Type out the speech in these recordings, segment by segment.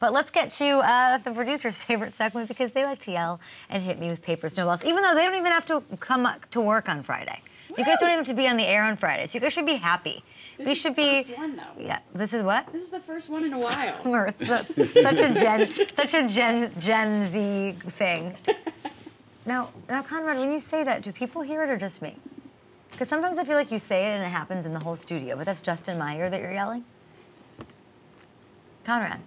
But let's get to uh, the producer's favorite segment because they like to yell and hit me with paper snowballs, even though they don't even have to come to work on Friday. You guys don't even have to be on the air on Fridays. You guys should be happy. This we is should the be. first one. Yeah. This is what? This is the first one in a while. Mirth. Such a Gen, such a Gen Gen Z thing. Now, now, Conrad, when you say that, do people hear it or just me? Because sometimes I feel like you say it and it happens in the whole studio, but that's just in my ear that you're yelling. Conrad.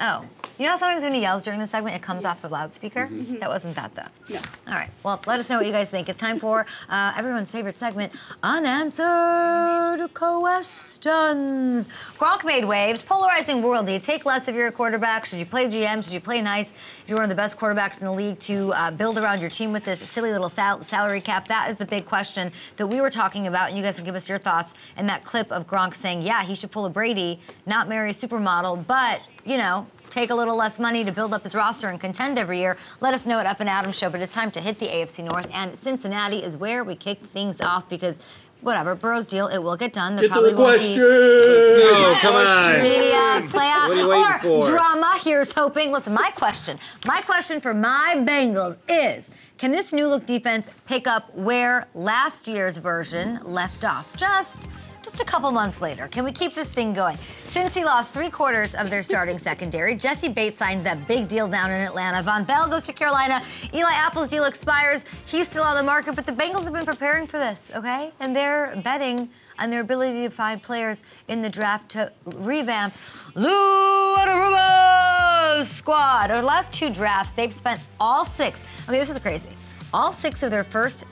Oh. You know how sometimes when he yells during the segment, it comes off the loudspeaker? That wasn't that, though. No. All right. Well, let us know what you guys think. It's time for uh, everyone's favorite segment, Unanswered Questions. Gronk made waves. Polarizing world. Do you take less if you're a quarterback? Should you play GM? Should you play nice? If you're one of the best quarterbacks in the league to uh, build around your team with this silly little sal- salary cap? That is the big question that we were talking about, and you guys can give us your thoughts. And that clip of Gronk saying, yeah, he should pull a Brady, not marry a supermodel, but, you know, take a little less money to build up his roster and contend every year. Let us know at Up and Adams Show. But it's time to hit the AFC North, and Cincinnati is where we kick things off because. Whatever, Burrow's deal, it will get done. There Get to probably the won't question. be Let's. Come on. the uh, playoff What are you waiting or for? drama. Here's hoping. Listen, my question, my question for my Bengals is: Can this new look defense pick up where last year's version left off? Just. Just a couple months later, can we keep this thing going? Since he lost three quarters of their starting secondary, Jessie Bates signed that big deal down in Atlanta. Vonn Bell goes to Carolina. Eli Apple's deal expires. He's still on the market, but the Bengals have been preparing for this, okay? And they're betting on their ability to find players in the draft to revamp Lou Anarumo's squad. Over the last two drafts, they've spent all six. I mean, this is crazy. All six of their first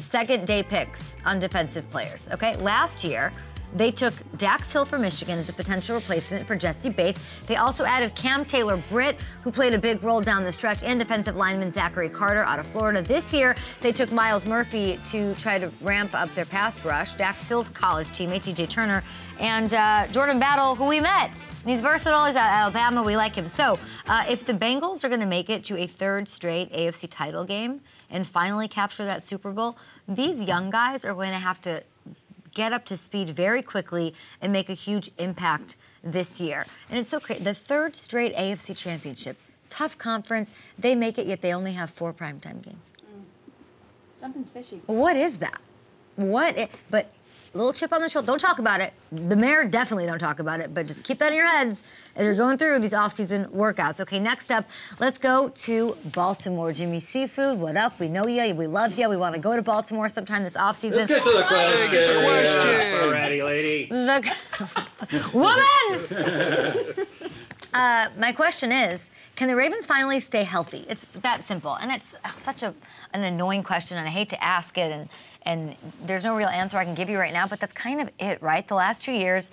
second day picks on defensive players. Okay, last year they took Dax Hill from Michigan as a potential replacement for Jessie Bates. They also added Cam Taylor Britt, who played a big role down the stretch, and defensive lineman Zachary Carter out of Florida. This year they took Myles Murphy to try to ramp up their pass rush. Dax Hill's college teammate DJ Turner and uh, Jordan Battle, who we met. He's versatile. He's at Alabama. We like him. So, uh, if the Bengals are going to make it to a third straight AFC title game and finally capture that Super Bowl, these young guys are going to have to get up to speed very quickly and make a huge impact this year. And it's so crazy. The third straight AFC championship, tough conference. They make it, yet they only have four primetime games. Something's fishy. What is that? What? i- but little chip on the shoulder. Don't talk about it. The mayor definitely don't talk about it. But just keep that in your heads as you're going through these off-season workouts. Okay, next up, let's go to Baltimore. Jimmy Seafood, what up? We know you. We love you. We want to go to Baltimore sometime this off-season. Let's get to the question. get the question. Alrighty, lady. The woman. uh, my question is, can the Ravens finally stay healthy? It's that simple, and it's ugh, such a an annoying question, and I hate to ask it, and and there's no real answer I can give you right now. But that's kind of it, right? The last two years.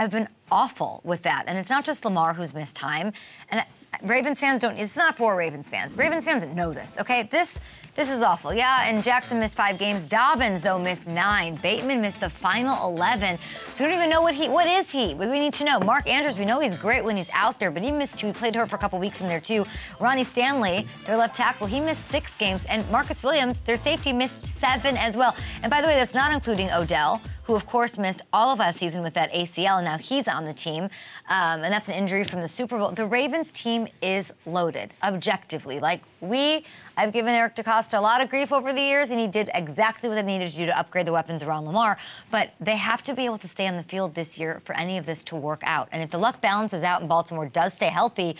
I've been awful with that, and it's not just Lamar who's missed time. And Ravens fans don't. It's not for Ravens fans. Ravens fans know this. Okay, this this is awful. Yeah, and Jackson missed five games. Dobbins though missed nine. Bateman missed the final eleven. So we don't even know what he. What is he? We we need to know. Mark Andrews. We know he's great when he's out there, but he missed two. He played hurt for a couple weeks in there too. Ronnie Stanley, their left tackle, he missed six games, and Marcus Williams, their safety, missed seven as well. And by the way, that's not including Odell who of course missed all of last season with that ACL, and now he's on the team. Um, and that's an injury from the Super Bowl. The Ravens team is loaded, objectively. Like we, I've given Eric DeCosta a lot of grief over the years, and he did exactly what they needed to do to upgrade the weapons around Lamar. But they have to be able to stay on the field this year for any of this to work out. And if the luck balances out and Baltimore does stay healthy,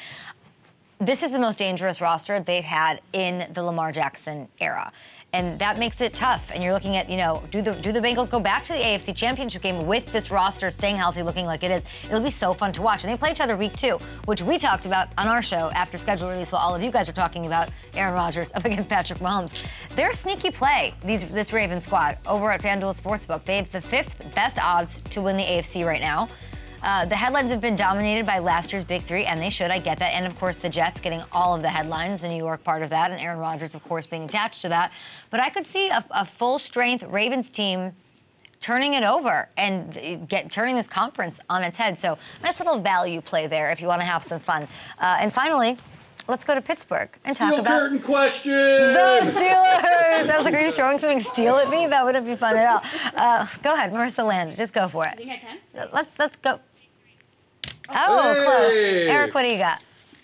this is the most dangerous roster they've had in the Lamar Jackson era. And that makes it tough. And you're looking at, you know, do the do the Bengals go back to the AFC Championship game with this roster staying healthy, looking like it is? It'll be so fun to watch. And they play each other week two, which we talked about on our show after schedule release while all of you guys are talking about Aaron Rodgers up against Patrick Mahomes. They're sneaky play, these this Ravens squad over at FanDuel Sportsbook. They have the fifth best odds to win the AFC right now. Uh, the headlines have been dominated by last year's big three, and they should. I get that. And of course, the Jets getting all of the headlines, the New York part of that, and Aaron Rodgers, of course, being attached to that. But I could see a, a full strength Ravens team turning it over and get turning this conference on its head. So nice little value play there if you want to have some fun. Uh, and finally, let's go to Pittsburgh and talk about curtain question. the Steelers. I was like, are you throwing something steel at me? That wouldn't be fun at all. Uh, go ahead, Marissa Land. Just go for I it. think I can. Let's let's go. Oh, close. Eric, what do you got?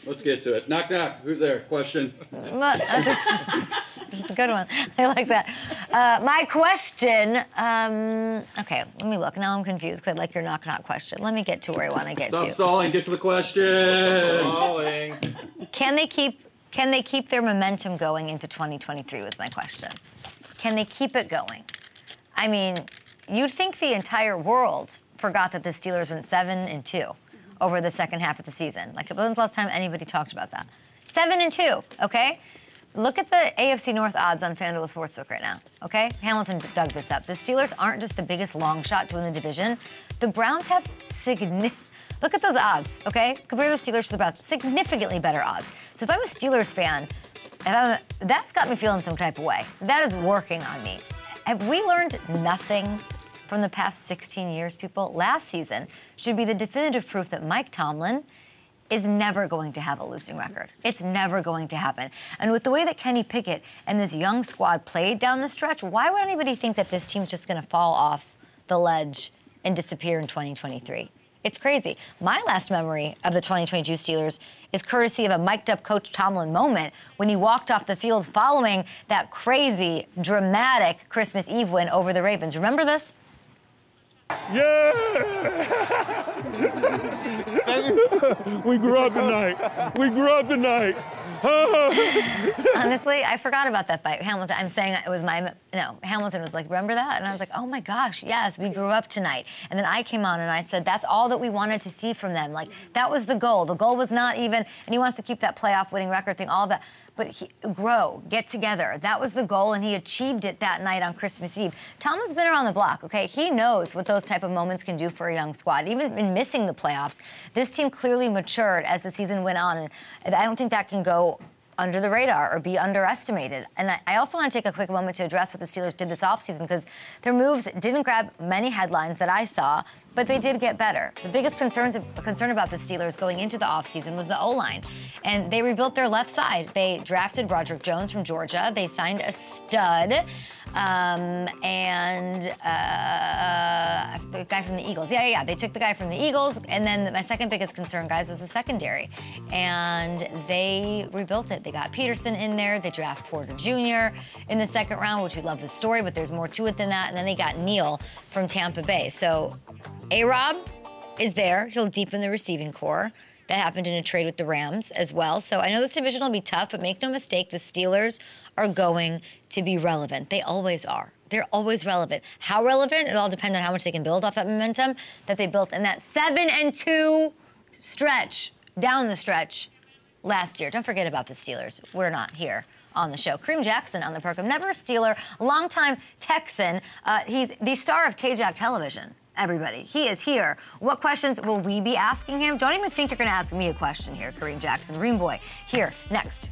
Let's get to it. Knock, knock. Who's there? Question. Well, That's a, that's a good one. I like that. Uh, my question. Um, okay, let me look. Now I'm confused because I like your knock knock question. Let me get to where I want to get Stop to. Stop stalling. Get to the question. Falling. Can they keep can they keep their momentum going into 2023 was my question. Can they keep it going? I mean, you'd think the entire world forgot that the Steelers went 7 and 2 over the second half of the season. Like when was the last time anybody talked about that? 7 and 2, okay? Look at the AFC North odds on FanDuel Sportsbook right now, okay? Hamilton dug this up. The Steelers aren't just the biggest long shot to win the division. The Browns have significant Look at those odds, okay? Compare the Steelers to the Browns. Significantly better odds. So if I'm a Steelers fan, I'm, that's got me feeling some type of way. That is working on me. Have we learned nothing from the past 16 years, people? Last season should be the definitive proof that Mike Tomlin is never going to have a losing record. It's never going to happen. And with the way that Kenny Pickett and this young squad played down the stretch, why would anybody think that this team's just going to fall off the ledge and disappear in 2023? It's crazy. My last memory of the 2022 Steelers is courtesy of a mic'd up Coach Tomlin moment when he walked off the field following that crazy, dramatic Christmas Eve win over the Ravens. Remember this? We grew up tonight. We grew up tonight. Honestly, I forgot about that bite. Hamilton, I'm saying it was my, no, Hamilton was like, remember that? And I was like, oh my gosh, yes, we grew up tonight. And then I came on and I said, that's all that we wanted to see from them. Like, that was the goal. The goal was not even, and he wants to keep that playoff winning record thing, all that. But he, grow, get together. That was the goal, and he achieved it that night on Christmas Eve. Tomlin's been around the block, okay? He knows what those type of moments can do for a young squad. Even in missing the playoffs, this team clearly matured as the season went on, and I don't think that can go under the radar or be underestimated. And I, also want to take a quick moment to address what the Steelers did this offseason because their moves didn't grab many headlines that I saw, but they did get better. The biggest concerns concern about the Steelers going into the offseason was the O-line. And they rebuilt their left side. They drafted Broderick Jones from Georgia. They signed a stud. Um, and uh, the guy from the Eagles. Yeah, yeah, yeah. They took the guy from the Eagles. And then my second biggest concern, guys, was the secondary. And they rebuilt it. They got Peterson in there. They draft Porter Jr. in the second round, which we love the story, but there's more to it than that. And then they got Neal from Tampa Bay. So A Rob is there. He'll deepen the receiving corps. That happened in a trade with the Rams as well. So I know this division will be tough, but make no mistake, the Steelers are going to be relevant. They always are. They're always relevant. How relevant? It all depends on how much they can build off that momentum that they built in that seven and two stretch down the stretch last year. Don't forget about the Steelers. We're not here on the show. Kareem Jackson on the program, never a Steeler, longtime Texan. Uh, he's the star of KJAC Television. Everybody, he is here. What questions will we be asking him? Don't even think you're going to ask me a question here, Kareem Jackson. Green Boy, here next.